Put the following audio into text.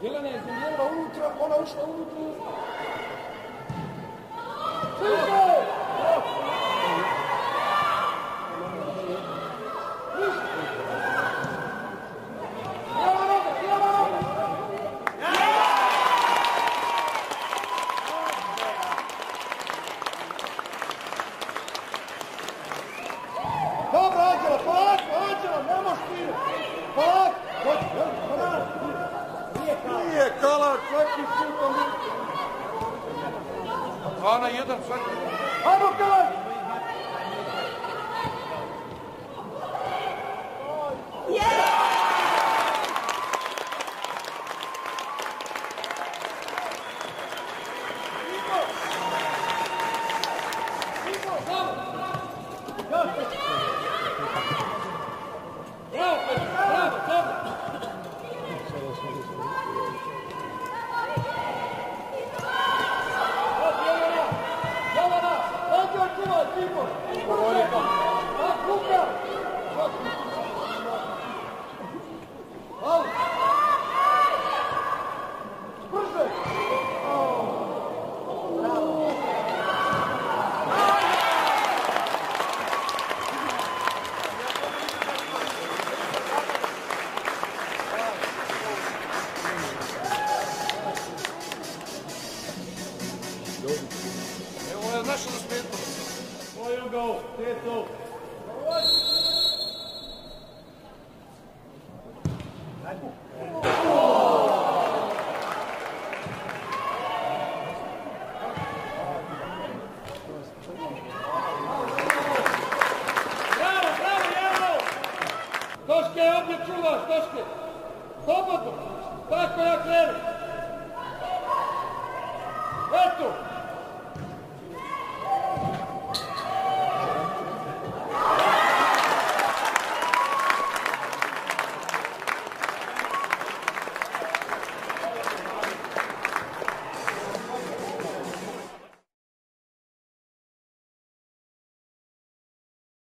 Villanese, Vila Ultra, Conosco Ultra. Kaan'a yedin sen. Haruk Kalan. Evo je naša za field goal. Tiesto. Точка е обичува, точка. Топото. Пак коя клева.